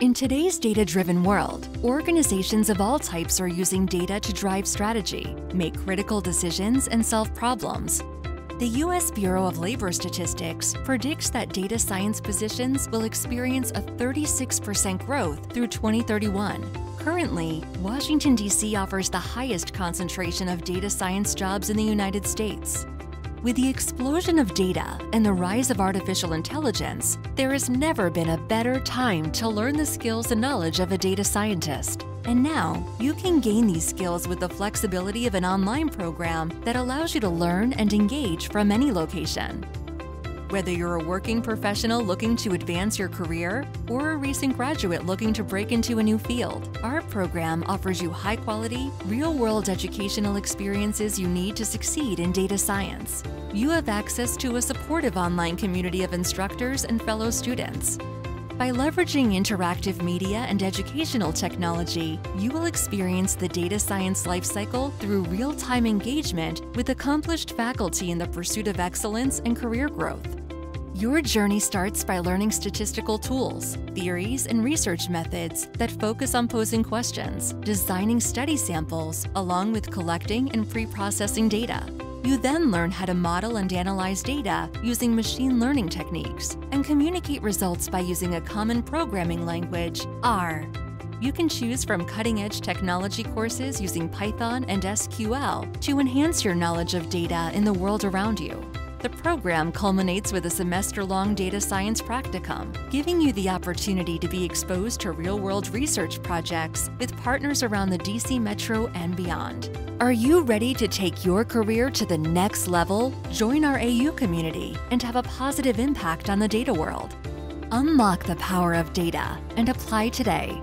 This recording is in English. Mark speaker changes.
Speaker 1: In today's data driven world, organizations of all types are using data to drive strategy, make critical decisions, and solve problems. The U.S. Bureau of Labor Statistics predicts that data science positions will experience a 36% growth through 2031. Currently, Washington, D.C. offers the highest concentration of data science jobs in the United States. With the explosion of data and the rise of artificial intelligence, there has never been a better time to learn the skills and knowledge of a data scientist. And now, you can gain these skills with the flexibility of an online program that allows you to learn and engage from any location. Whether you're a working professional looking to advance your career or a recent graduate looking to break into a new field, our program offers you high quality, real world educational experiences you need to succeed in data science. You have access to a supportive online community of instructors and fellow students. By leveraging interactive media and educational technology, you will experience the data science lifecycle through real time engagement with accomplished faculty in the pursuit of excellence and career growth. Your journey starts by learning statistical tools, theories, and research methods that focus on posing questions, designing study samples, along with collecting and pre processing data. You then learn how to model and analyze data using machine learning techniques and communicate results by using a common programming language, R. You can choose from cutting edge technology courses using Python and SQL to enhance your knowledge of data in the world around you. The program culminates with a semester long data science practicum, giving you the opportunity to be exposed to real world research projects with partners around the DC Metro and beyond. Are you ready to take your career to the next level? Join our AU community and have a positive impact on the data world. Unlock the power of data and apply today